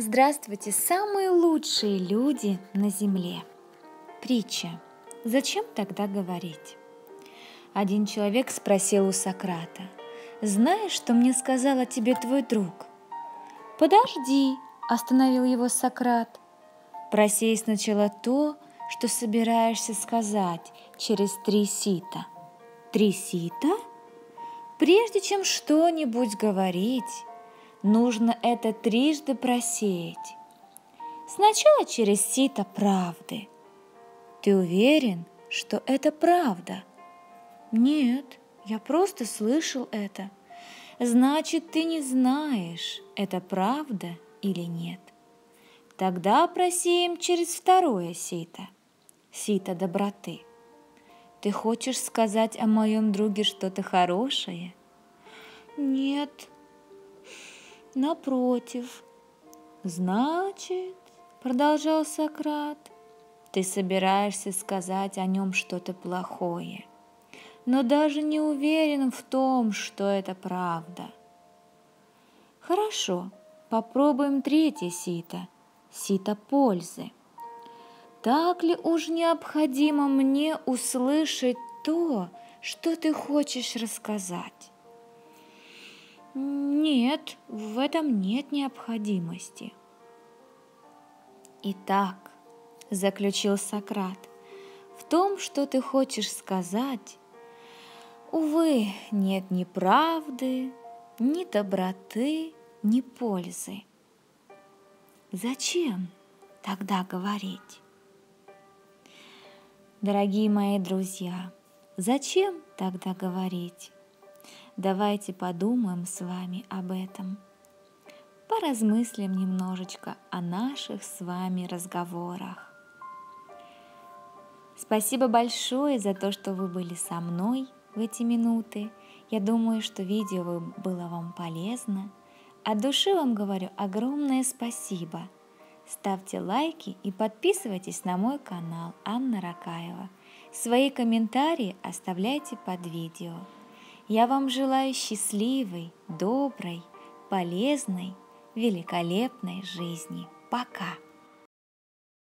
Здравствуйте, самые лучшие люди на земле. Притча. Зачем тогда говорить? Один человек спросил у Сократа, «Знаешь, что мне сказал о тебе твой друг?» «Подожди», – остановил его Сократ. «Просей сначала то, что собираешься сказать через три сита». «Три сита?» Прежде чем что-нибудь говорить, нужно это трижды просеять. Сначала через сито правды. Ты уверен, что это правда? Нет, я просто слышал это. Значит, ты не знаешь, это правда или нет. Тогда просеем через второе сито, сито доброты. Ты хочешь сказать о моем друге что-то хорошее? Нет, напротив. Значит, продолжал Сократ, ты собираешься сказать о нем что-то плохое, но даже не уверен в том, что это правда. Хорошо, попробуем третье сито, сито пользы. Так ли уж необходимо мне услышать то, что ты хочешь рассказать? Нет, в этом нет необходимости. Итак, заключил Сократ, в том, что ты хочешь сказать, увы, нет ни правды, ни доброты, ни пользы. Зачем тогда говорить? Дорогие мои друзья, зачем тогда говорить? Давайте подумаем с вами об этом. Поразмыслим немножечко о наших с вами разговорах. Спасибо большое за то, что вы были со мной в эти минуты. Я думаю, что видео было вам полезно. От души вам говорю огромное спасибо. Ставьте лайки и подписывайтесь на мой канал Анна Ракаева. Свои комментарии оставляйте под видео. Я вам желаю счастливой, доброй, полезной, великолепной жизни. Пока!